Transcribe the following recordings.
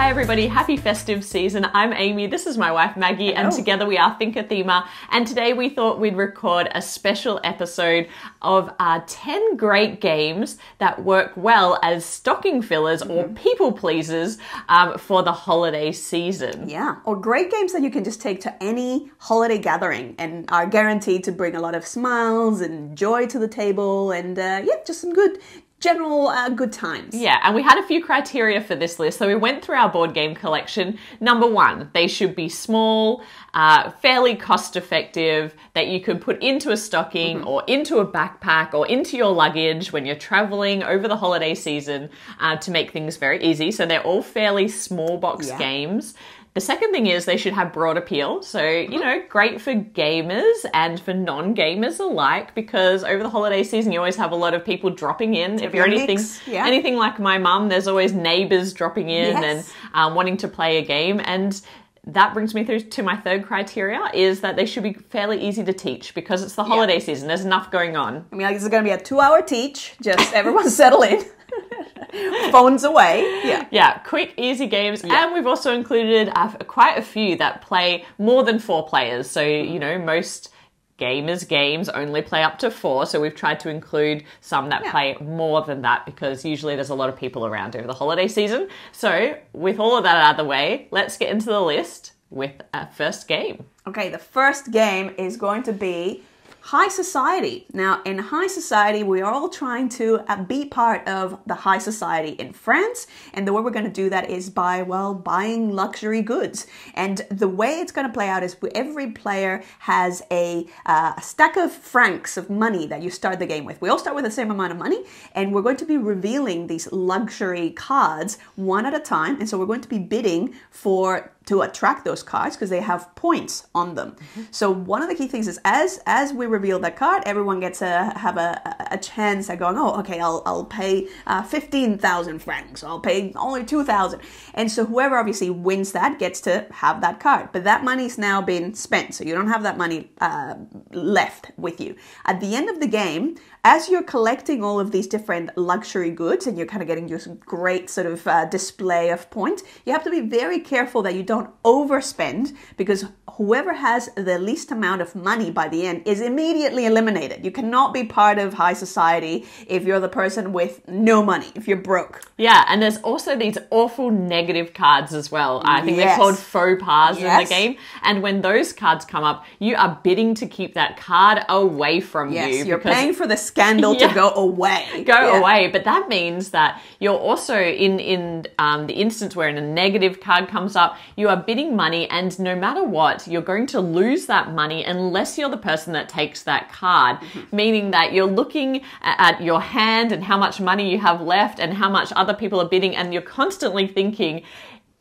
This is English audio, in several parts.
Hi, everybody. Happy festive season. I'm Amy. This is my wife, Maggie, and together we are Thinker Themer. And today we thought we'd record a special episode of our 10 great games that work well as stocking fillers or people pleasers um, for the holiday season. Yeah, or great games that you can just take to any holiday gathering and are guaranteed to bring a lot of smiles and joy to the table and uh, yeah, just some good general uh, good times. Yeah, and we had a few criteria for this list. So we went through our board game collection. Number one, they should be small, uh, fairly cost effective, that you could put into a stocking or into a backpack or into your luggage when you're traveling over the holiday season uh, to make things very easy. So they're all fairly small box Yeah. games. The second thing is they should have broad appeal. So, you know, great for gamers and for non gamers alike because over the holiday season, you always have a lot of people dropping in. if you're anything, yeah. anything like my mum, there's always neighbors dropping in Yes. and um, wanting to play a game. And that brings me through to my third criteria is that they should be fairly easy to teach because it's the holiday season. There's enough going on. I mean, like, this is going to be a two-hour teach. Just everyone settle in. Phones away. Yeah. Yeah, quick, easy games. And we've also included uh, quite a few that play more than four players. So, you know, most gamers games only play up to four. So we've tried to include some that Yeah. play more than that because usually there's a lot of people around over the holiday season. So, with all of that out of the way, let's get into the list with our first game. Okay, the first game is going to be High Society. Now, in High Society, we are all trying to uh, be part of the High Society in France, and the way we're going to do that is by, well, buying luxury goods. And the way it's going to play out is every player has a, uh, a stack of francs of money that you start the game with. We all start with the same amount of money, and we're going to be revealing these luxury cards one at a time. And so we're going to be bidding for to attract those cards because they have points on them. So one of the key things is as as we reveal that card, everyone gets to have a, a chance at going, oh, okay, I'll, I'll pay uh, 15,000 francs. I'll pay only 2,000. And so whoever obviously wins that gets to have that card. But that money's now been spent. So you don't have that money uh, left with you. At the end of the game, as you're collecting all of these different luxury goods and you're kind of getting this great sort of uh, display of points, you have to be very careful that you don't overspend because whoever has the least amount of money by the end is immediately eliminated. You cannot be part of high society if you're the person with no money, if you're broke. Yeah, and there's also these awful negative cards as well. I think they're called faux pas in the game. And when those cards come up, you are bidding to keep that card away from Yes, you. you're paying for the scandal Yeah. to go away. go Yeah. away. But that means that you're also in in um, the instance where a negative card comes up, you are bidding money, and no matter what, you're going to lose that money unless you're the person that takes that card. Mm-hmm. Meaning that you're looking at your hand and how much money you have left and how much other people are bidding, and you're constantly thinking.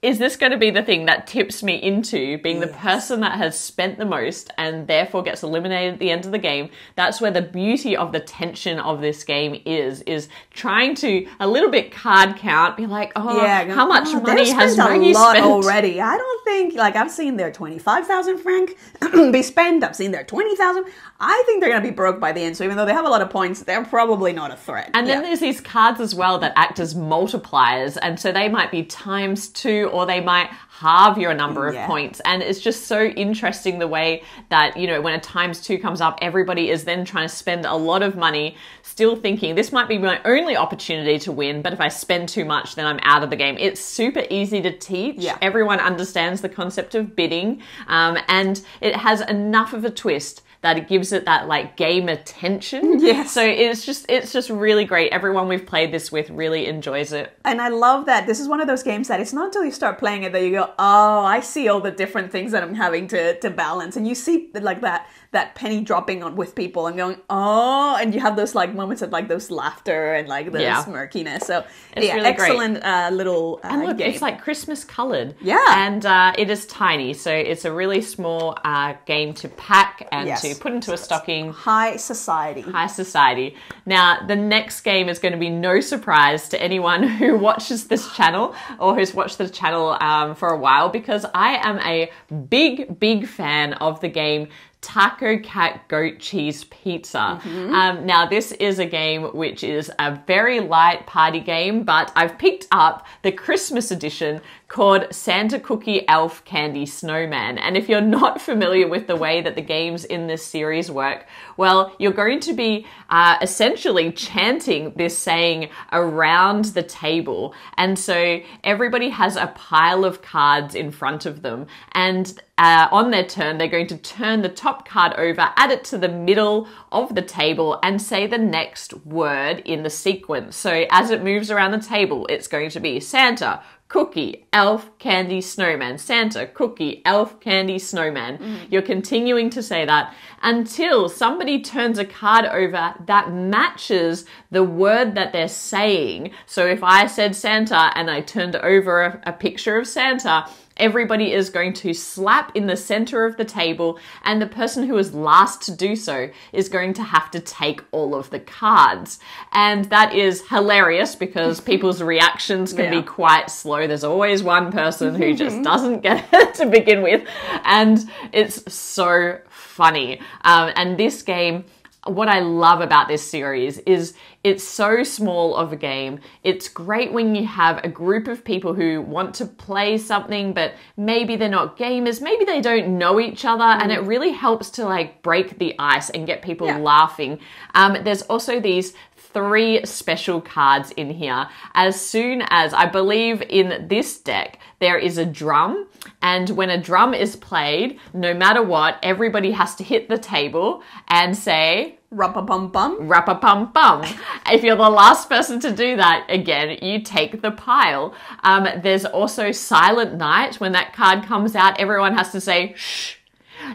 Is this going to be the thing that tips me into being the person that has spent the most and therefore gets eliminated at the end of the game? That's where the beauty of the tension of this game is, is trying to a little bit card count, be like, oh, Yeah, how much oh, money has Maggie spent? already? I don't think like I've seen their twenty five thousand franc be spent. I've seen their twenty thousand. I think they're gonna be broke by the end. So even though they have a lot of points, they're probably not a threat. And then there's these cards as well that act as multipliers. And so they might be times two or they might halve your number of Yeah. points. And it's just so interesting the way that, you know, when a times two comes up, everybody is then trying to spend a lot of money, still thinking this might be my only opportunity to win. But if I spend too much, then I'm out of the game. It's super easy to teach. Yeah. Everyone understands the concept of bidding. Um, and it has enough of a twist that it gives it that like game attention. Yes. So it's just it's just really great. Everyone we've played this with really enjoys it. And I love that this is one of those games that it's not until you start playing it that you go, oh, I see all the different things that I'm having to, to balance. And you see like that that penny dropping on with people and going, oh, and you have those like moments of like those laughter and like the Yeah. smirkiness. So It's yeah, really excellent uh, little uh, And look, game. it's like Christmas colored. Yeah. And uh, it is tiny, so it's a really small uh, game to pack and Yes. to put into a stocking. high society. High Society. Now, the next game is going to be no surprise to anyone who watches this channel or who's watched the channel um, for a while because I am a big, big fan of the game Taco Cat Goat Cheese Pizza. Um, now, this is a game which is a very light party game, but I've picked up the Christmas edition called Santa Cookie Elf Candy Snowman. And if you're not familiar with the way that the games in this series work, well, you're going to be uh, essentially chanting this saying around the table. And so everybody has a pile of cards in front of them. And uh, on their turn, they're going to turn the top card over, add it to the middle of the table, and say the next word in the sequence. So as it moves around the table, it's going to be Santa, cookie, elf, candy, snowman, Santa, cookie, elf, candy, snowman. You're continuing to say that until somebody turns a card over that matches the word that they're saying. So if I said Santa and I turned over a, a picture of Santa, everybody is going to slap in the center of the table, and the person who is last to do so is going to have to take all of the cards. And that is hilarious because people's reactions can Yeah. be quite slow. There's always one person who just doesn't get it to begin with, and it's so funny. Um, and this game what I love about this series is it's so small of a game. It's great when you have a group of people who want to play something, but maybe they're not gamers, maybe they don't know each other, and it really helps to like break the ice and get people Yeah. laughing. Um, there's also these three special cards in here. As soon as I believe in this deck, there is a drum, and when a drum is played, no matter what, everybody has to hit the table and say, Rumpa bum bum. Rappa pum pum. if you're the last person to do that, again, you take the pile. Um, there's also Silent Night. When that card comes out, everyone has to say shh.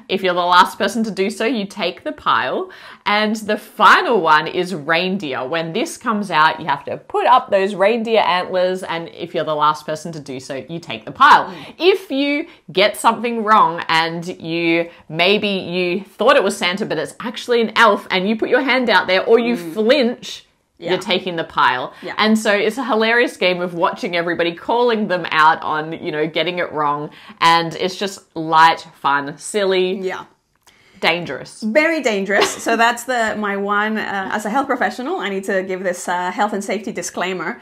If you're the last person to do so, you take the pile. And the final one is reindeer. When this comes out, you have to put up those reindeer antlers. And if you're the last person to do so, you take the pile. Mm. If you get something wrong and you maybe you thought it was Santa, but it's actually an elf, and you put your hand out there or you mm. flinch, Yeah. you're taking the pile. Yeah. And so it's a hilarious game of watching everybody calling them out on, you know, getting it wrong. And it's just light, fun, silly, Yeah. dangerous. Very dangerous. so that's the my one. Uh, as a health professional, I need to give this uh, health and safety disclaimer.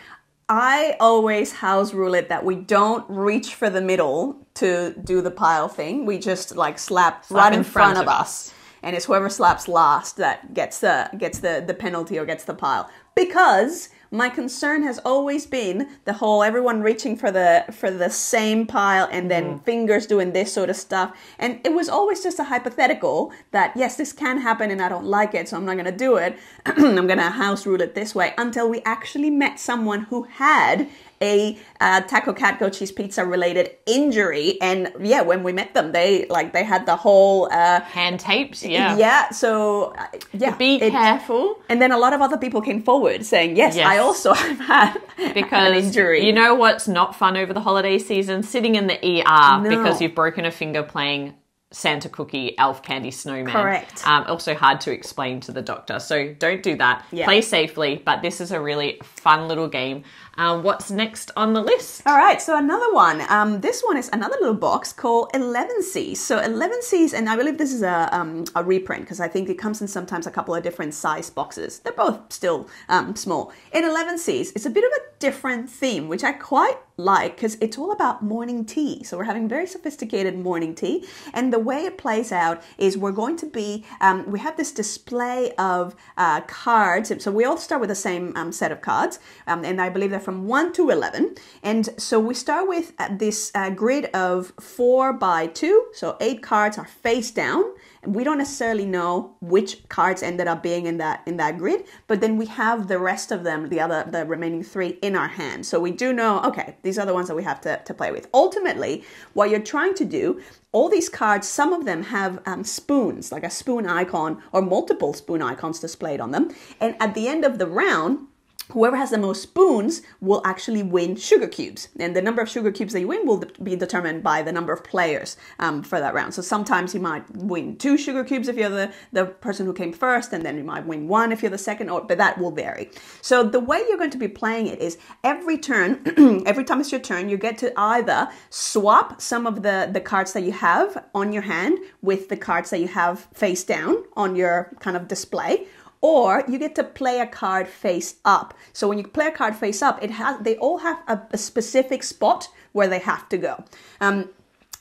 I always house rule it that we don't reach for the middle to do the pile thing. We just like slap, right in, front, of us. and it's whoever slaps last that gets the gets the the penalty or gets the pile. Because my concern has always been the whole everyone reaching for the for the same pile and then mm-hmm. fingers doing this sort of stuff. And it was always just a hypothetical that yes, this can happen and I don't like it, so I'm not gonna do it. I'm gonna house rule it this way until we actually met someone who had a uh, taco cat goat cheese pizza related injury and yeah when we met them they like they had the whole uh Hand tapes, yeah. yeah so uh, yeah Be it- careful and then a lot of other people came forward saying, "Yes, Yes. I also have had because an injury." you know what's not fun over the holiday season? Sitting in the ER No. because you've broken a finger playing Santa Cookie, Elf Candy Snowman. Correct. Um, also hard to explain to the doctor. So don't do that. Yeah. Play safely, but this is a really fun little game. Um, what's next on the list? All right, so another one. Um, this one is another little box called Elevenses. So Elevenses, and I believe this is a, um, a reprint because I think it comes in sometimes a couple of different size boxes. They're both still um, small. In Elevenses, it's a bit of a different theme, which I quite like because it's all about morning tea. So we're having very sophisticated morning tea, and the way it plays out is we're going to be um, we have this display of uh, cards. So we all start with the same um, set of cards, um, and I believe they're from one to eleven. And so we start with uh, this uh, grid of four by two, so eight cards are face down. And we don't necessarily know which cards ended up being in that in that grid, but then we have the rest of them, the other the remaining three in our hand. So we do know, okay, these are the ones that we have to, to play with. Ultimately, what you're trying to do, all these cards, some of them have um, spoons, like a spoon icon or multiple spoon icons displayed on them. And at the end of the round, whoever has the most spoons will actually win sugar cubes. And the number of sugar cubes that you win will de- be determined by the number of players um, for that round. So sometimes you might win two sugar cubes if you're the, the person who came first, and then you might win one if you're the second, or but that will vary. So the way you're going to be playing it is every turn, every time it's your turn, you get to either swap some of the, the cards that you have on your hand with the cards that you have face down on your kind of display or you get to play a card face up. So when you play a card face up, it has they all have a, a specific spot where they have to go. Um,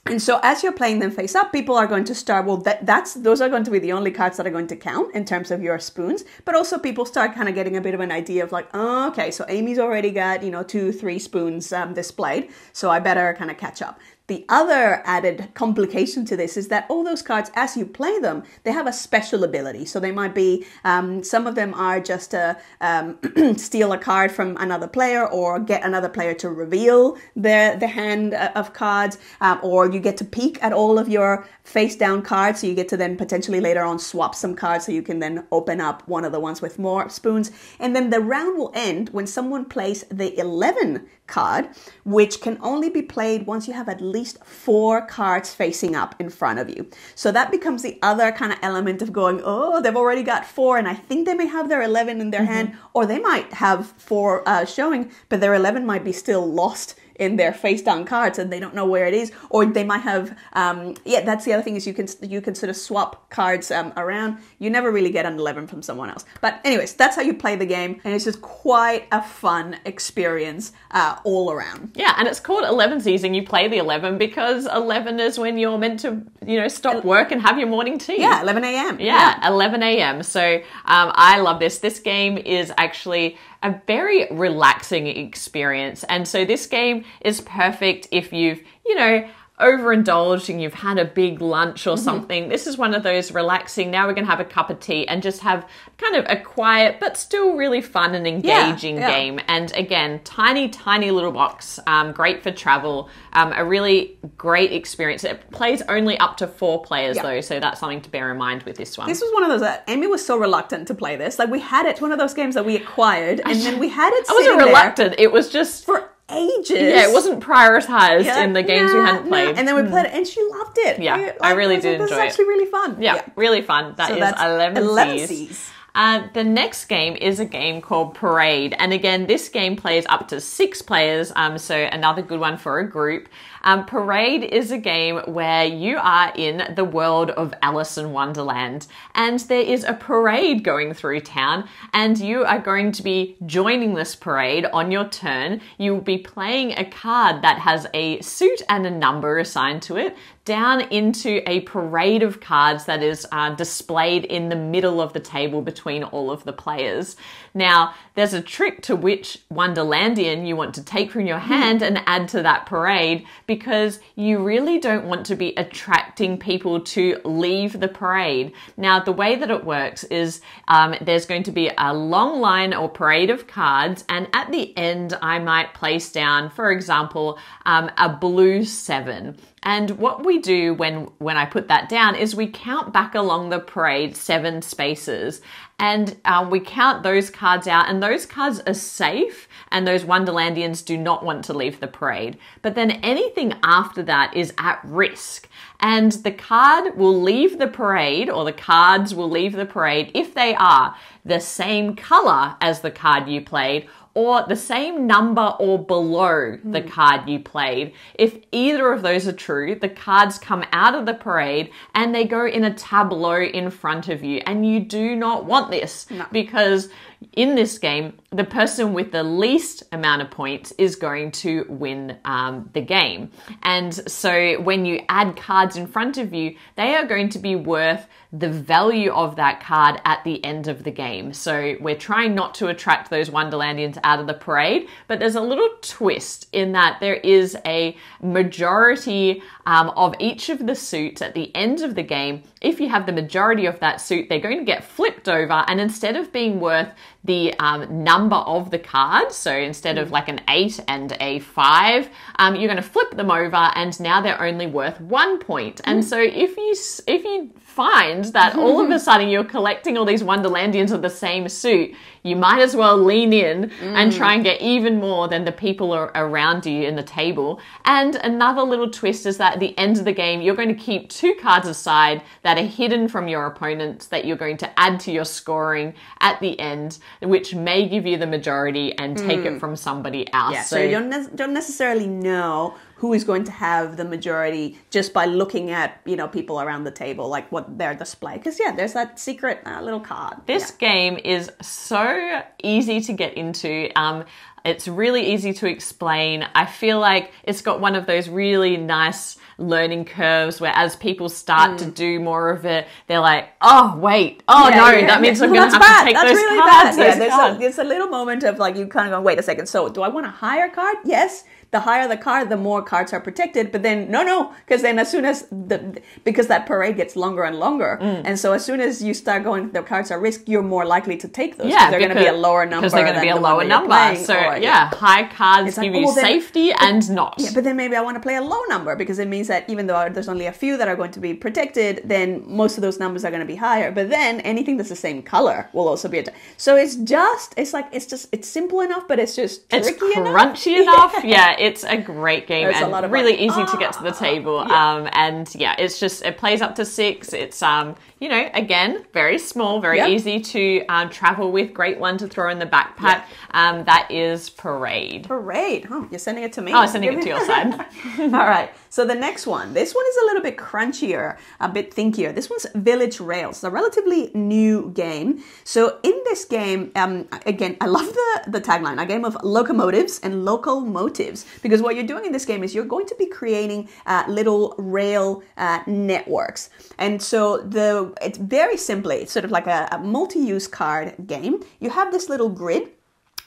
and so as you're playing them face up, people are going to start, well, that, that's, those are going to be the only cards that are going to count in terms of your spoons. But also people start kind of getting a bit of an idea of like, oh, okay, so Amy's already got, you know, two, three spoons um, displayed. So I better kind of catch up. The other added complication to this is that all those cards, as you play them, they have a special ability. So they might be, um, some of them are just to um, steal a card from another player or get another player to reveal the, the hand uh, of cards, um, or you get to peek at all of your face down cards. So you get to then potentially later on swap some cards so you can then open up one of the ones with more spoons. And then the round will end when someone plays the 11 card, which can only be played once you have at least four cards facing up in front of you. So that becomes the other kind of element of going, oh, they've already got four, and I think they may have their 11 in their mm-hmm. hand, or they might have four uh, showing, but their 11 might be still lost in their face down cards and they don't know where it is or they might have um, yeah that's the other thing is you can you can sort of swap cards um, around you never really get an 11 from someone else. But anyways that's how you play the game and it's just quite a fun experience uh, all around. Yeah and it's called Elevenses. You play the 11 because 11 is when you're meant to you know stop work and have your morning tea. Yeah 11 a.m yeah, yeah. 11 a.m so um, i love this. This game is actually a very relaxing experience. And so this game is perfect if you've, you know, overindulged and you've had a big lunch or mm-hmm. something, this is one of those relaxing, now we're going to have a cup of tea and just have kind of a quiet but still really fun and engaging yeah, yeah. game. And again, tiny, tiny little box, um, great for travel, um, a really great experience. It plays only up to four players yeah. though, so that's something to bear in mind with this one. This was one of those that Amy was so reluctant to play this. Like we had it, one of those games that we acquired, and then we had it. I wasn't reluctant. It was just for ages. Yeah, it wasn't prioritized yeah, in the games nah, we hadn't played. Nah. And then we played it, and she loved it. Yeah, like, I really did enjoy it. This is actually really fun. Yeah, yeah, really fun. That so is 11, Elevenses. C's. Uh, the next game is a game called Parade, and again, this game plays up to six players, um, so another good one for a group. Um, Parade is a game where you are in the world of Alice in Wonderland, and there is a parade going through town, and you are going to be joining this parade on your turn. You will be playing a card that has a suit and a number assigned to it down into a parade of cards that is uh, displayed in the middle of the table between all of the players. Now, there's a trick to which Wonderlandian you want to take from your hand and add to that parade because you really don't want to be attracting people to leave the parade. Now, the way that it works is um, there's going to be a long line or parade of cards, and at the end, I might place down, for example, um, a blue seven. And what we do when, when I put that down is we count back along the parade seven spaces and um, we count those cards out and those cards are safe and those Wonderlandians do not want to leave the parade. But then anything after that is at risk. And the card will leave the parade, or the cards will leave the parade if they are the same color as the card you played, or the same number or below mm. the hmm. card you played. If either of those are true, the cards come out of the parade and they go in a tableau in front of you. And you do not want this no. because in this game, the person with the least amount of points is going to win um, the game. And so when you add cards in front of you, they are going to be worth the value of that card at the end of the game. So we're trying not to attract those Wonderlandians out of the parade, but there's a little twist in that there is a majority um, of each of the suits at the end of the game. If you have the majority of that suit, they're going to get flipped over, and instead of being worth the um, number of the card, so instead of like an 8 and a 5, um, you're going to flip them over, and now they're only worth one point. And so if you if you find that all of a sudden you're collecting all these Wonderlandians of the same suit, you might as well lean in and mm. try and get even more than the people are around you in the table. And another little twist is that at the end of the game, you're going to keep two cards aside that are hidden from your opponents that you're going to add to your scoring at the end, which may give you the majority and take it mm. from somebody else. Yeah, so, you don't, ne- don't necessarily know who is going to have the majority just by looking at you know people around the table, like what their display. Because yeah, there's that secret uh, little card. This game is so easy to get into. Um, it's really easy to explain. I feel like it's got one of those really nice learning curves where as people start to do more of it, they're like, oh, wait, oh Yeah, no, yeah, that means yeah. I'm going to have bad. to take That's those really cards. bad. Yeah, there's cards. a, there's a little moment of like you kind of go, wait a second. So do I want a higher card? Yes. The higher the card, the more cards are protected. But then no, no, because then as soon as the because that parade gets longer and longer, Mm. and so as soon as you start going, the cards are risk. You're more likely to take those. yeah, they're going to be a lower number. because they're going to be a lower number. playing, so or- yeah, high cards It's like, give you oh, then- safety and not. Yeah, but then maybe I want to play a low number because it means that even though there's only a few that are going to be protected, then most of those numbers are going to be higher. But then anything that's the same color will also be. A so it's just, it's like, it's just, it's simple enough, but it's just it's tricky enough. crunchy enough. Yeah, it's a great game a and really like, easy to get to the table. yeah. Um, and yeah, it's just it plays up to six. It's um, you know, again, very small, very Yep. easy to um, travel with. Great one to throw in the backpack. Um, that is Parade. Parade. Huh, you're sending it to me? Oh, I'm sending it to your side. All right. So the next one. This one is a little bit crunchier, a bit thinkier. This one's Village Rails. It's a relatively new game. So in this game, um, again, I love the, the tagline, a game of locomotives and local motives. Because what you're doing in this game is you're going to be creating uh, little rail uh, networks. And so the it's very simply, it's sort of like a, a multi-use card game. You have this little grid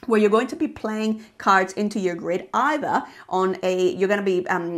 where you're going to be playing cards into your grid either on a you're going to be um,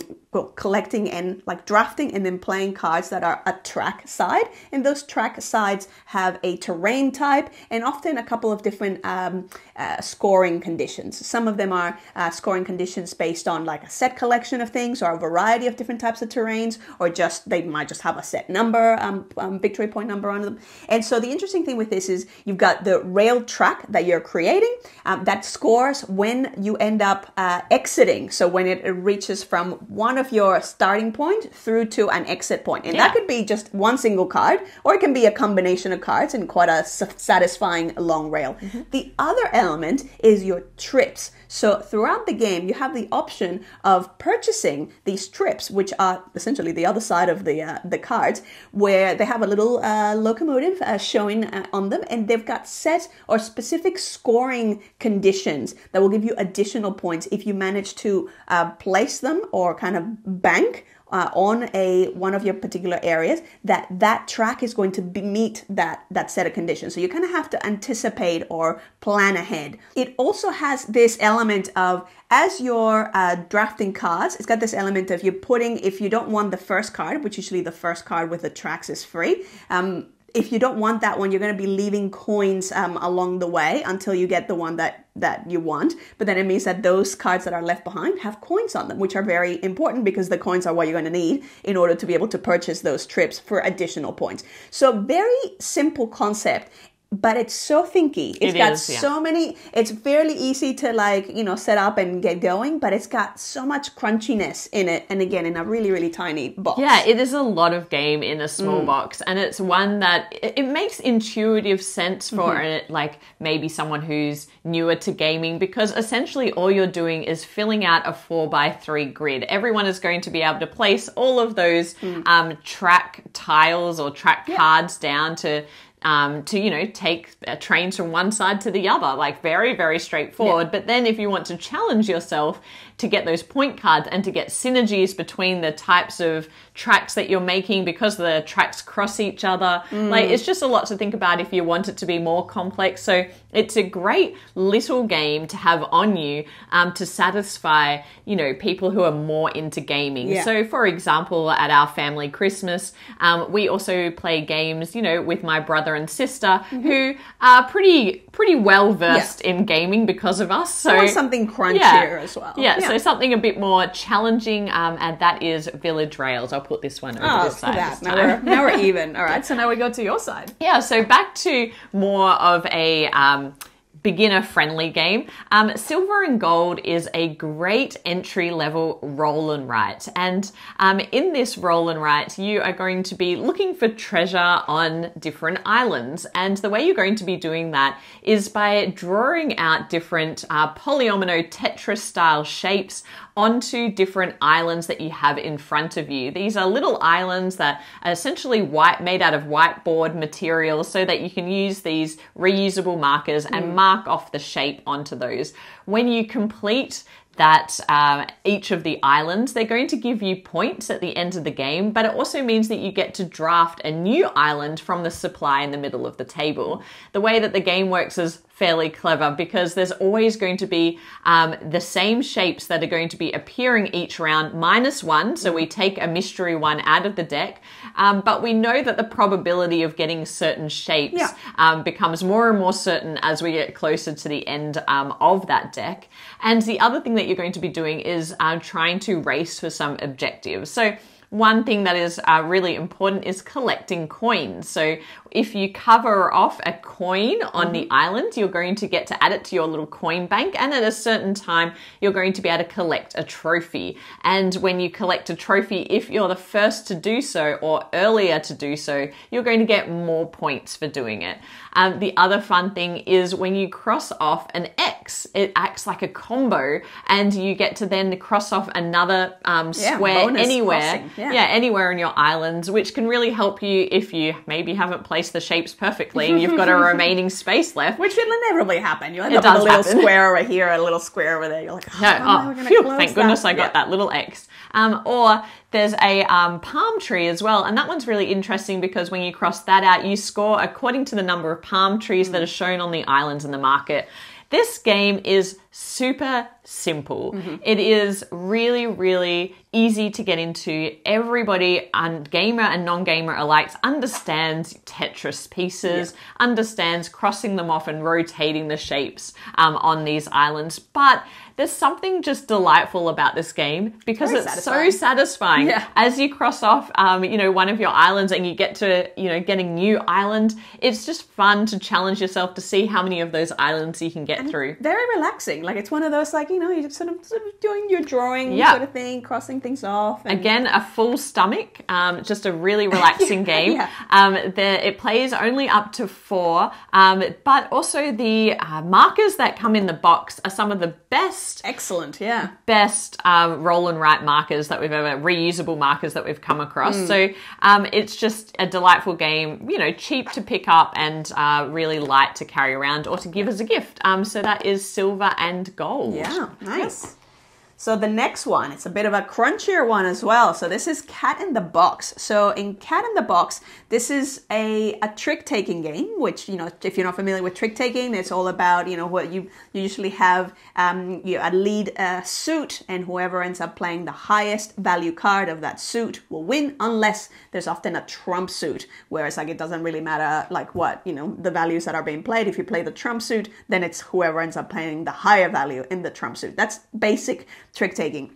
collecting and like drafting and then playing cards that are a track side. And those track sides have a terrain type and often a couple of different um, uh, scoring conditions. Some of them are uh, scoring conditions based on like a set collection of things or a variety of different types of terrains or just they might just have a set number um, um, victory point number on them. And so the interesting thing with this is you've got the rail track that you're creating um, that scores when you end up uh, exiting. So when it reaches from one of your starting point through to an exit point, and that could be just one single card, or it can be a combination of cards and quite a satisfying long rail. The other element is your trips. So throughout the game, you have the option of purchasing these trips, which are essentially the other side of the uh, the cards, where they have a little uh, locomotive uh, showing uh, on them, and they've got set or specific scoring conditions that will give you additional points if you manage to uh, place them or kind of bank uh, on a one of your particular areas that that track is going to meet that that set of conditions. So you kind of have to anticipate or plan ahead. It also has this element of as you're uh, drafting cards it's got this element of you're putting if you don't want the first card which usually the first card with the tracks is free um, if you don't want that one, you're going to be leaving coins um, along the way until you get the one that that you want. But then it means that those cards that are left behind have coins on them, which are very important because the coins are what you're going to need in order to be able to purchase those trips for additional points. So very simple concept. But it's so thinky. It's It got is, yeah. so many. It's fairly easy to like you know set up and get going, but it's got so much crunchiness in it, and again in a really really tiny box. Yeah, it is a lot of game in a Mm. small box, and it's one that it, it makes intuitive sense for Mm-hmm. uh, like maybe someone who's newer to gaming because essentially all you're doing is filling out a four by three grid. Everyone is going to be able to place all of those Mm. um, track tiles or track cards down to. Um, to you know take uh, trains from one side to the other. Like very very straightforward. But then if you want to challenge yourself to get those point cards and to get synergies between the types of tracks that you're making because the tracks cross each other. Like it's just a lot to think about if you want it to be more complex. So it's a great little game to have on you um, to satisfy, you know, people who are more into gaming. Yeah. So for example, at our family Christmas, um, we also play games, you know, with my brother and sister who are pretty pretty well versed in gaming because of us. So something crunchier yeah. as well. Yeah, Yeah. So something a bit more challenging, um, and that is Village Rails. I'll put this one over Oh, this side. that. this Now we're, now we're even. All right, so now we go to your side. Yeah, so back to more of a um, beginner friendly game. Um, Silver and Gold is a great entry level roll and write. And um, in this roll and write, you are going to be looking for treasure on different islands. And the way you're going to be doing that is by drawing out different uh, polyomino Tetris style shapes onto different islands that you have in front of you. These are little islands that are essentially white, made out of whiteboard material so that you can use these reusable markers and mark off the shape onto those. When you complete that uh, each of the islands, they're going to give you points at the end of the game, but it also means that you get to draft a new island from the supply in the middle of the table. The way that the game works is fairly clever because there's always going to be um, the same shapes that are going to be appearing each round minus one. So we take a mystery one out of the deck, um, but we know that the probability of getting certain shapes Yeah. um, becomes more and more certain as we get closer to the end um, of that deck. And the other thing that you're going to be doing is uh, trying to race for some objectives. So one thing that is uh, really important is collecting coins. So if you cover off a coin on the island, you're going to get to add it to your little coin bank, and at a certain time, you're going to be able to collect a trophy. And when you collect a trophy, if you're the first to do so or earlier to do so, you're going to get more points for doing it. Um, the other fun thing is when you cross off an X, it acts like a combo, and you get to then cross off another um, square bonus anywhere. yeah. yeah, anywhere in your islands, which can really help you if you maybe haven't placed the shapes perfectly and you've got a remaining space left. Which will inevitably happen. You end It up with a little happen. square over here, a little square over there. You're like, oh, No, oh, gonna phew, thank goodness? I got Yeah. that little X. Um, or there's a um, palm tree as well, and that one's really interesting because when you cross that out, you score according to the number of palm trees that are shown on the islands in the market. This game is super simple. It is really, really easy to get into. Everybody, and gamer and non-gamer alike, understands Tetris pieces, understands crossing them off and rotating the shapes um, on these islands. But there's something just delightful about this game because Very it's satisfying. so satisfying. Yeah. As you cross off, um, you know, one of your islands and you get to, you know, get a new island, it's just fun to challenge yourself to see how many of those islands you can get through. Very relaxing. Like it's one of those, like you know, you're sort of, sort of doing your drawing Yeah. sort of thing, crossing things off. And Again, a full stomach, um, just a really relaxing game. yeah. Um, the, it plays only up to four, um, but also the uh, markers that come in the box are some of the best excellent, yeah. best um, roll and write markers that we've ever reusable markers that we've come across. Hmm. So um, it's just a delightful game, you know, cheap to pick up and uh, really light to carry around or to give as a gift. Um, so that is silver and gold. Yeah, nice. So the next one, it's a bit of a crunchier one as well. So this is Cat in the Box. So in Cat in the Box, this is a, a trick taking game, which you know, if you're not familiar with trick taking, it's all about you know what you, you usually have um, you a lead uh, suit, and whoever ends up playing the highest value card of that suit will win, unless there's often a trump suit, whereas like it doesn't really matter like what you know the values that are being played. If you play the trump suit, then it's whoever ends up playing the higher value in the trump suit. That's basic trick taking.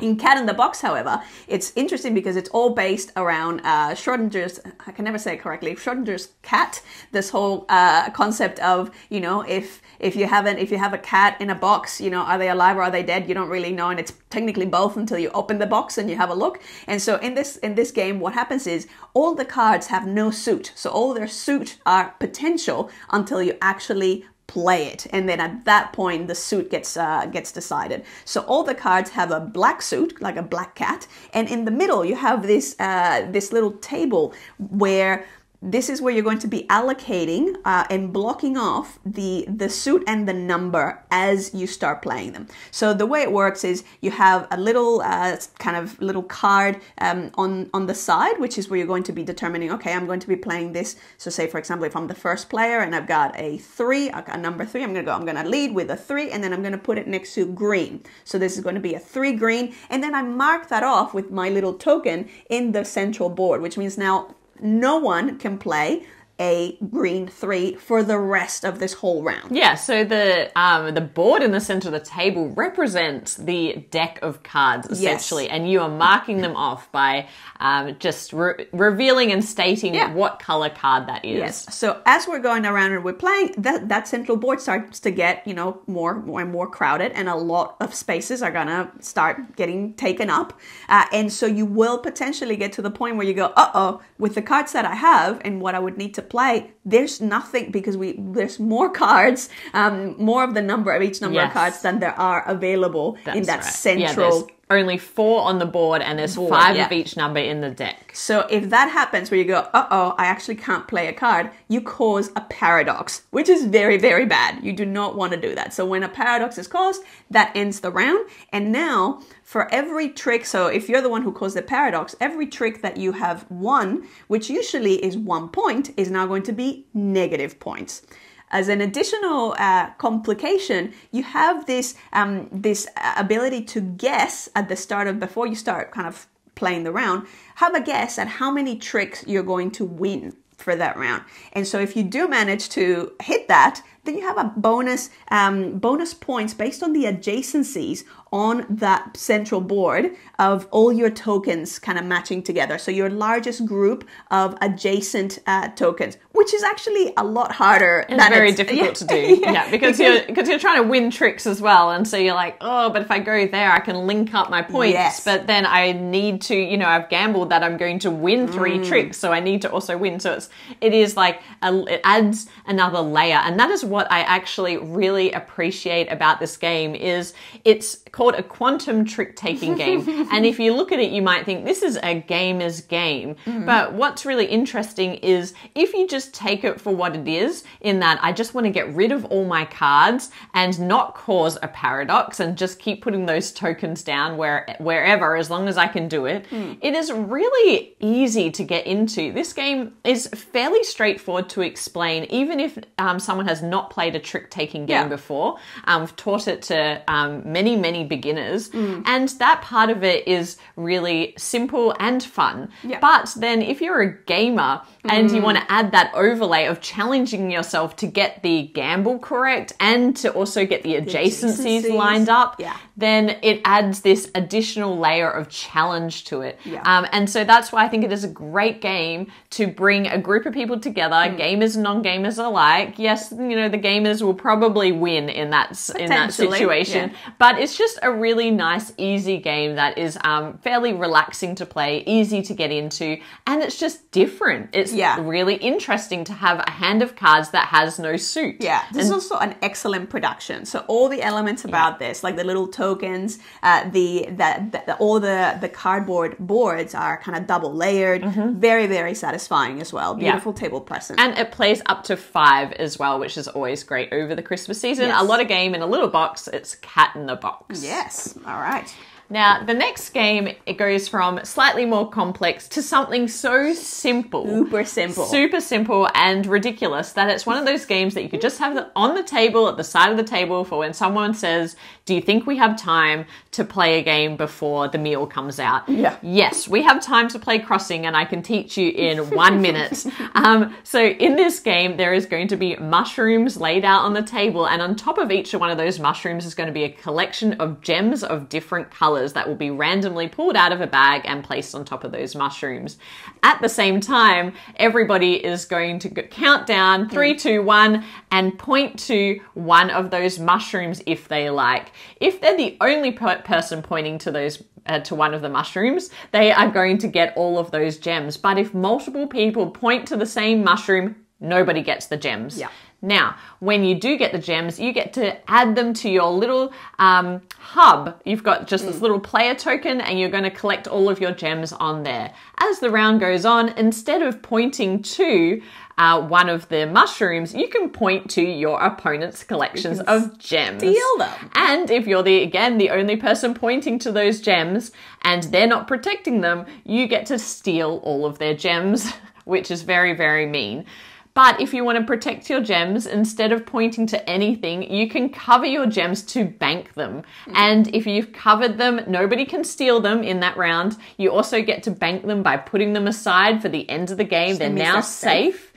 In Cat in the Box, however, it's interesting because it's all based around uh, Schrodinger's, I can never say it correctly, Schrodinger's cat. This whole uh, concept of, you know, if if you haven't, if you have a cat in a box, you know, are they alive or are they dead? You don't really know, and it's technically both until you open the box and you have a look. And so in this in this game, what happens is all the cards have no suit, so all their suit are potential until you actually play it. And then at that point the suit gets uh, gets decided. So all the cards have a black suit like a black cat. And in the middle you have this uh, this little table where this is where you're going to be allocating uh, and blocking off the the suit and the number as you start playing them. So the way it works is you have a little uh, kind of little card um, on on the side, which is where you're going to be determining. Okay, I'm going to be playing this. So say for example, if I'm the first player and I've got a three, a number three, I'm to go. I'm going to lead with a three, and then I'm going to put it next to green. So this is going to be a three green, and then I mark that off with my little token in the central board, which means now no one can play a green three for the rest of this whole round. Yeah, so the um, the board in the center of the table represents the deck of cards essentially, Yes. and you are marking them off by um, just re- revealing and stating Yeah. what color card that is. Yes. So as we're going around and we're playing, that that central board starts to get you know more more and more crowded, and a lot of spaces are gonna start getting taken up, uh, and so you will potentially get to the point where you go, uh oh, with the cards that I have and what I would need to play, there's nothing because we there's more cards, um, more of the number of each number of cards than there are available in that right. Central. there's only four on the board, and there's Board, five yeah. of each number in the deck. So if that happens where you go, uh oh, I actually can't play a card, you cause a paradox, which is very, very bad. You do not want to do that. So when a paradox is caused, that ends the round. And now for every trick, so if you're the one who caused the paradox, every trick that you have won, which usually is one point, is now going to be negative points. As an additional uh, complication, you have this um, this ability to guess at the start of before you start kind of playing the round. Have a guess at how many tricks you're going to win for that round. And so if you do manage to hit that, then you have a bonus um, bonus points based on the adjacencies on that central board of all your tokens kind of matching together. So your largest group of adjacent uh, tokens, which is actually a lot harder. It's than very it's- difficult to do. yeah, Yeah, because you're because you're trying to win tricks as well, and so you're like, oh, but if I go there, I can link up my points. Yes. But then I need to, you know, I've gambled that I'm going to win three Mm. tricks, so I need to also win. So it's it is like a, it adds another layer, and that is what I actually really appreciate about this game. Is it's called a quantum trick taking game, and if you look at it, you might think this is a gamer's game. Mm-hmm. But what's really interesting is if you just take it for what it is, in that I just want to get rid of all my cards and not cause a paradox and just keep putting those tokens down where wherever as long as I can do it. It is really easy to get into. This game is fairly straightforward to explain, even if um, someone has not played a trick taking game Yeah. before. Um, we've taught it to um, many, many beginners, Mm. and that part of it is really simple and fun. Yeah. But then if you're a gamer and you want Mm. to add that overlay of challenging yourself to get the gamble correct and to also get the adjacencies, adjacencies. lined up, Yeah. then it adds this additional layer of challenge to it. Yeah. Um, and so that's why I think it is a great game to bring a group of people together, Mm. gamers and non-gamers alike. Yes, you know the gamers will probably win in that in that situation, yeah. but it's just a really nice, easy game that is um, fairly relaxing to play, easy to get into, and it's just different. It's Yeah. really interesting to have a hand of cards that has no suit. Yeah, this is also an excellent production. So all the elements about this, like the little tokens, uh, the, the, the all the the cardboard boards are kind of double layered. Very very satisfying as well. Beautiful table present. And it plays up to five as well, which is always great over the Christmas season. Yes. A lot of game in a little box. It's cat in the box. Yes, all right. Now, the next game, it goes from slightly more complex to something so simple. Super simple. Super simple and ridiculous that it's one of those games that you could just have on the table, at the side of the table, for when someone says, Do you think we have time to play a game before the meal comes out? Yeah. Yes, we have time to play Crossing, and I can teach you in one minute. Um, so, in this game, there is going to be mushrooms laid out on the table, and on top of each one of those mushrooms is going to be a collection of gems of different colors that will be randomly pulled out of a bag and placed on top of those mushrooms. At the same time, everybody is going to count down three, two, one, and point to one of those mushrooms if they like. If they're the only per- person pointing to those uh, to one of the mushrooms, they are going to get all of those gems. But if multiple people point to the same mushroom, nobody gets the gems. Yeah. Now, when you do get the gems, you get to add them to your little um, hub. You've got just this little player token, and you're going to collect all of your gems on there. As the round goes on, instead of pointing to uh, one of the mushrooms, you can point to your opponent's collections of gems. steal them. And if you're the again the only person pointing to those gems and they're not protecting them, you get to steal all of their gems, which is very very mean. But if you want to protect your gems, instead of pointing to anything, you can cover your gems to bank them. And if you've covered them, nobody can steal them in that round. You also get to bank them by putting them aside for the end of the game. They're now safe. safe.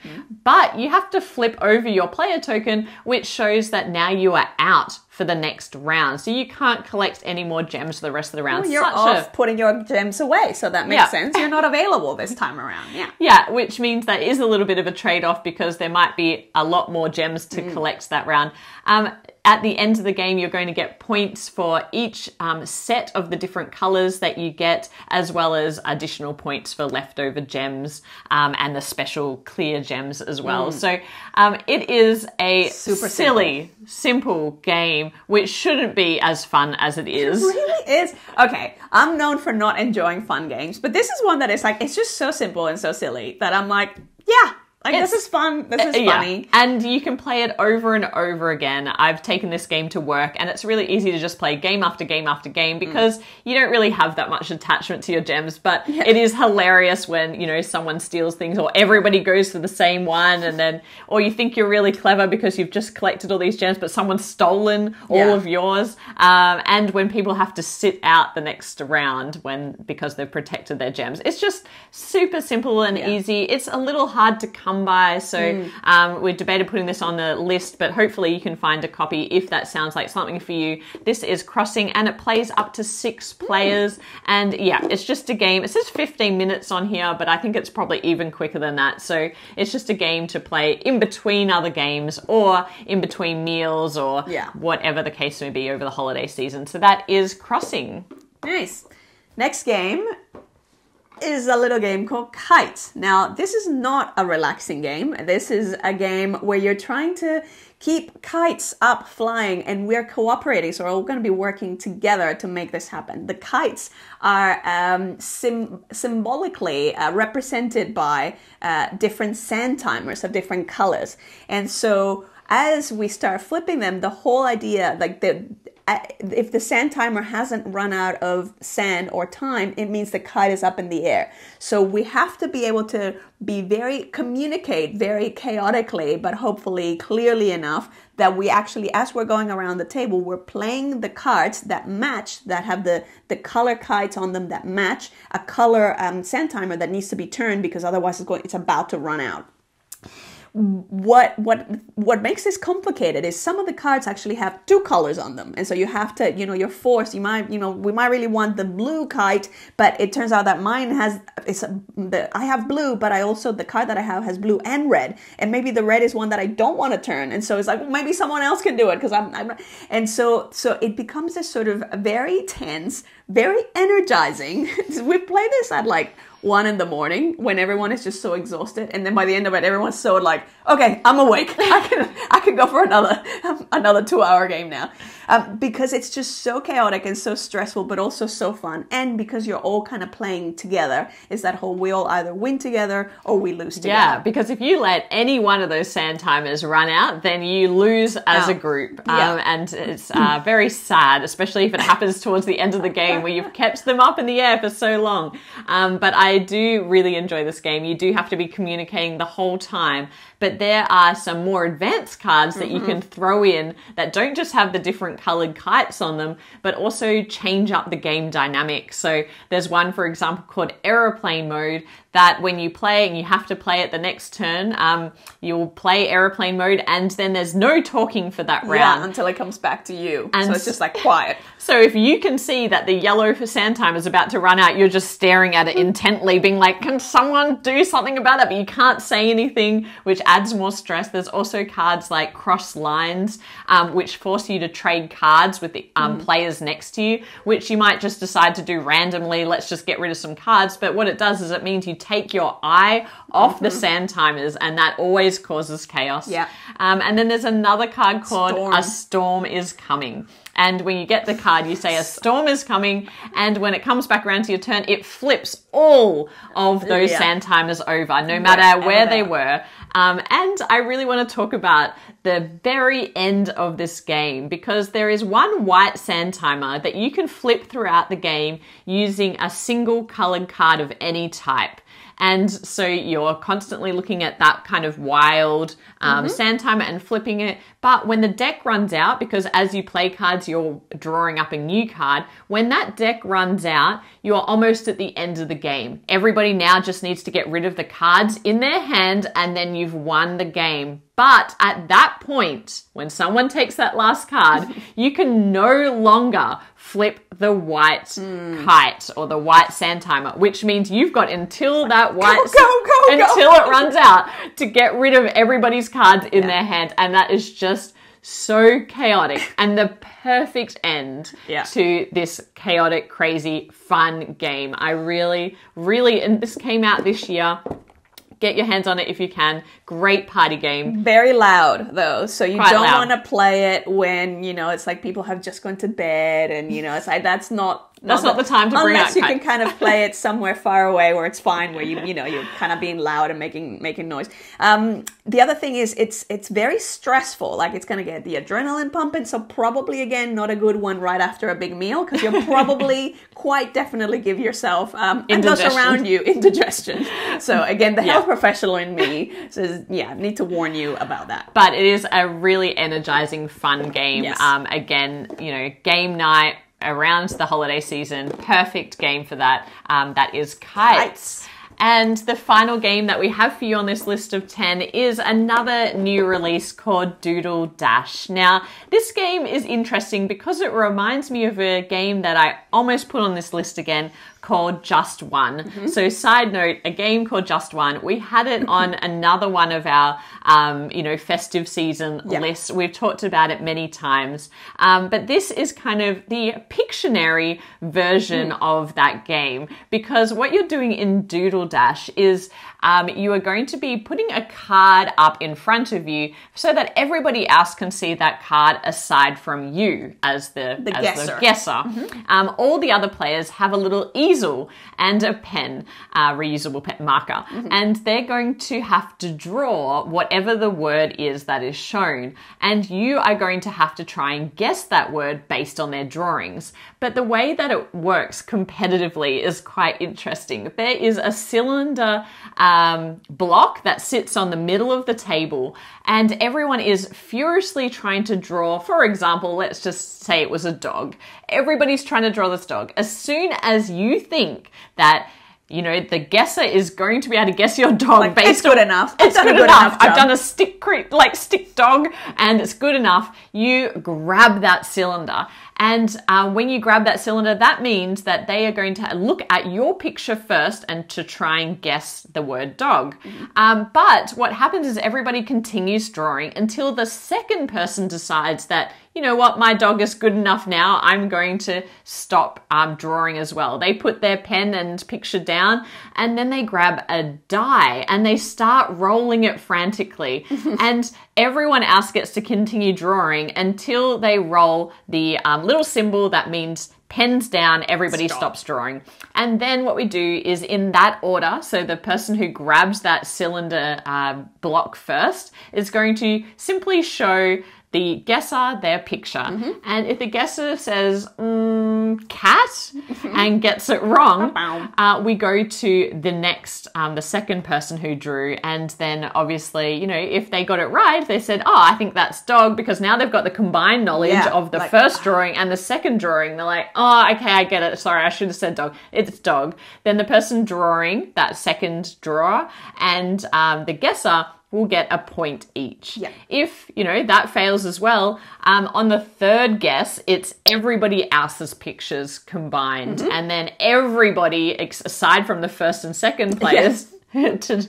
But you have to flip over your player token, which shows that now you are out for the next round. So you can't collect any more gems for the rest of the round. Well, you're Such off a putting your gems away, so that makes Yeah. sense. You're not available this time around. Yeah. Yeah, which means that is a little bit of a trade off because there might be a lot more gems Mm. to collect that round. Um, at the end of the game, you're going to get points for each um, set of the different colors that you get, as well as additional points for leftover gems um, and the special clear gems as well. So um, it is a Mm. Super silly, simple game, which shouldn't be as fun as it is. It really is. Okay, I'm known for not enjoying fun games, but this is one that is like, it's just so simple and so silly that I'm like, yeah, like this is fun. This is Yeah. funny. And you can play it over and over again. I've taken this game to work and it's really easy to just play game after game after game because you don't really have that much attachment to your gems, but it is hilarious when, you know, someone steals things or everybody goes for the same one and then or you think you're really clever because you've just collected all these gems but someone's stolen all Yeah. of yours. Um, and when people have to sit out the next round when because they've protected their gems. It's just super simple and easy. It's a little hard to come by, so um, we debated putting this on the list, but hopefully you can find a copy if that sounds like something for you. This is Crossing, and it plays up to six players, and yeah, it's just a game. It says 15 minutes on here, but I think it's probably even quicker than that. So it's just a game to play in between other games or in between meals or Yeah. whatever the case may be over the holiday season. So that is Crossing. Nice. Next game is a little game called Kites. Now, this is not a relaxing game. This is a game where you're trying to keep kites up flying and we're cooperating. So we're all going to be working together to make this happen. The kites are um, sim- symbolically uh, represented by uh, different sand timers of different colors. And so as we start flipping them, the whole idea, like the if the sand timer hasn't run out of sand or time, it means the kite is up in the air. So we have to be able to be very communicate very chaotically, but hopefully clearly enough that we actually, as we're going around the table, we're playing the cards that match, that have the the color kites on them that match a color um, sand timer that needs to be turned because otherwise it's going, it's about to run out what what what makes this complicated is some of the cards actually have two colors on them. And so you have to you know you're forced you might you know we might really want the blue kite but it turns out that mine has it's the i have blue but i also the card that i have has blue and red. And maybe the red is one that i don't want to turn. And so it's like well, maybe someone else can do it because I'm, I'm and so so it becomes this sort of very tense very energizing. We play this at like one in the morning when everyone is just so exhausted and then by the end of it everyone's so like okay i'm awake i can i can go for another another two hour game now um, because it's just so chaotic and so stressful but also so fun and because you're all kind of playing together is that whole we all either win together or we lose together Yeah, because if you let any one of those sand timers run out, then you lose as Oh. a group. Yeah. Um, and it's uh, very sad, especially if it happens towards the end of the game where you've kept them up in the air for so long. Um, but I do really enjoy this game. You do have to be communicating the whole time. But there are some more advanced cards that you Mm-hmm. can throw in that don't just have the different colored kites on them, but also change up the game dynamic. So there's one, for example, called aeroplane mode that when you play and you have to play it the next turn, um, you'll play aeroplane mode and then there's no talking for that yeah round. until it comes back to you And so it's just like quiet So if you can see that the yellow for sand time is about to run out, you're just staring at it intently, being like, can someone do something about it? But you can't say anything, which adds more stress. There's also cards like cross lines, um, which force you to trade cards with the um, players next to you, which you might just decide to do randomly. Let's just get rid of some cards. But what it does is it means you take your eye off the sand timers, and that always causes chaos. Yeah. Um, and then there's another card called Storm. A Storm is Coming. And when you get the card, you say a storm is coming, and when it comes back around to your turn, it flips all of those Yeah. sand timers over, no matter where they they were. Um, and I really want to talk about the very end of this game because there is one white sand timer that you can flip throughout the game using a single colored card of any type. And so you're constantly looking at that kind of wild um, sand timer and flipping it. But when the deck runs out, because as you play cards, you're drawing up a new card, when that deck runs out, you're almost at the end of the game. Everybody now just needs to get rid of the cards in their hand, and then you've won the game. But at that point, when someone takes that last card, you can no longer flip the white hmm. kite or the white sand timer, which means you've got until that white go, go, go. until it runs out to get rid of everybody's cards in their hand, and that is just so chaotic and the perfect end Yeah. to this chaotic, crazy, fun game. I really, really, and this came out this year. Get your hands on it if you can. Great party game. Very loud though, so you Quite don't want to play it when you know it's like people have just gone to bed, and you know it's like that's not That's not the time to bring unless out you kite. can kind of play it somewhere far away where it's fine, where you you know you're kind of being loud and making making noise. Um, the other thing is it's it's very stressful. Like it's gonna get the adrenaline pumping, so probably again not a good one right after a big meal because you'll probably quite definitely give yourself um, and those around you indigestion. So again, the Yeah. health professional in me says, yeah, need to warn you about that. but it is a really energizing, fun game. Yes. Um, again, you know, game night around the holiday season, perfect game for that. Um, that is kites. Kites. And the final game that we have for you on this list of 10 is another new release called Doodle Dash. Now, this game is interesting because it reminds me of a game that I almost put on this list again called Just One. Mm-hmm. So, side note, a game called Just One. We had it on another one of our, um, you know, festive season Yeah. lists. We've talked about it many times, um, but this is kind of the Pictionary version Hmm. of that game because what you're doing in Doodle Dash is um, you are going to be putting a card up in front of you so that everybody else can see that card aside from you as the, The as guesser. the guesser. Um, all the other players have a little easel and a pen, uh, reusable pen marker, and they're going to have to draw whatever the word is that is shown. And you are going to have to try and guess that word based on their drawings. But the way that it works competitively is quite interesting. There is a cylinder um, block that sits on the middle of the table, and everyone is furiously trying to draw, for example, let's just say it was a dog. Everybody's trying to draw this dog. As soon as you think that you know the guesser is going to be able to guess your dog Like, based it's good on enough. It's good, good enough. enough I've done a stick like stick dog, and it's good enough. You grab that cylinder, and uh, when you grab that cylinder, that means that they are going to look at your picture first and to try and guess the word dog. Mm-hmm. Um, but what happens is everybody continues drawing until the second person decides that you know what, my dog is good enough now. I'm going to stop um, drawing as well. They put their pen and picture down, and then they grab a die and they start rolling it frantically. and everyone else gets to continue drawing until they roll the um, little symbol that means pens down, everybody Stop. stops drawing. And then what we do is in that order, so the person who grabs that cylinder uh, block first is going to simply show the guesser their picture. And if the guesser says mm, cat and gets it wrong, uh, we go to the next, um, the second person who drew. And then obviously, you know, if they got it right, they said, oh, I think that's dog because now they've got the combined knowledge Yeah, of the like- first drawing and the second drawing. They're like, oh, okay, I get it. Sorry, I should have said dog. It's dog. Then the person drawing, that second drawer, and um, the guesser will get a point each. Yeah. If, you know, that fails as well, um, on the third guess, it's everybody else's pictures combined. Mm-hmm. And then everybody, ex- aside from the first and second players, to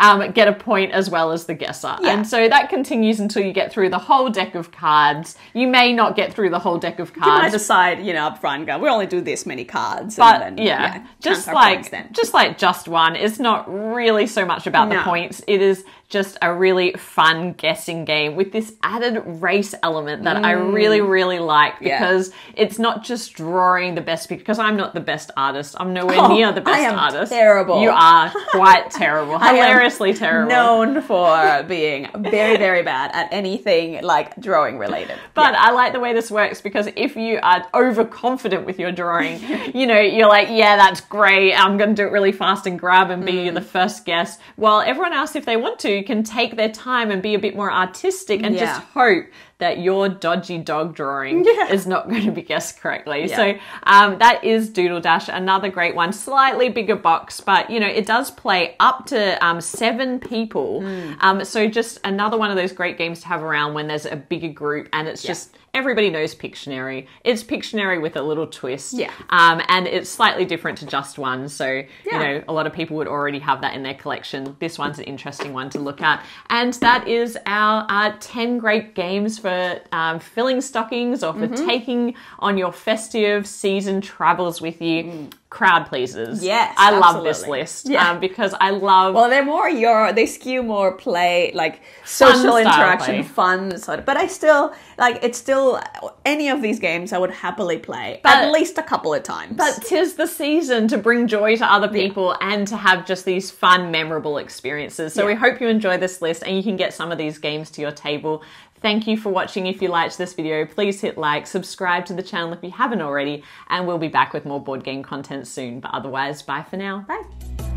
um, get a point as well as the guesser. Yeah. And so that continues until you get through the whole deck of cards. You may not get through the whole deck of You might decide, you know, up front, go, we only do this many cards. But and then, yeah, just like just like just one, it's not really so much about the points. It is just a really fun guessing game with this added race element that I really, really like Mm. Yeah. because it's not just drawing the best because I'm not the best artist. I'm nowhere Oh, near the I best artist. terrible. You are quite terrible. Hilariously terrible. Known for being very, very bad at anything like drawing related. But I like the way this works because if you are overconfident with your drawing, you know, you're like, yeah, that's great. I'm going to do it really fast and grab and be Mm. the first guess. While everyone else, if they want to, can take their time and be a bit more artistic and just hope that your dodgy dog drawing Yeah. is not going to be guessed correctly. Yeah. So um, that is Doodle Dash, another great one. Slightly bigger box, but you know it does play up to um, seven people. Hmm. Um, so just another one of those great games to have around when there's a bigger group and it's just everybody knows Pictionary. It's Pictionary with a little twist. Yeah. Um, and it's slightly different to just one. So you know a lot of people would already have that in their collection. This one's an interesting one to look at, and that is our uh, ten great games for um, filling stockings or for Mm-hmm. taking on your festive season travels with you. Crowd pleasers. Yes, I love this list Yeah. um, because I love. Well, they're more your they skew more play like social interaction, play. fun sort of. But I still like it's still any of these games I would happily play But- at least a couple of times. But tis the season to bring joy to other people and to have just these fun, memorable experiences. So we hope you enjoy this list and you can get some of these games to your table. Thank you for watching. If you liked this video, please hit like, subscribe to the channel if you haven't already, and we'll be back with more board game content soon. But otherwise, bye for now. bye.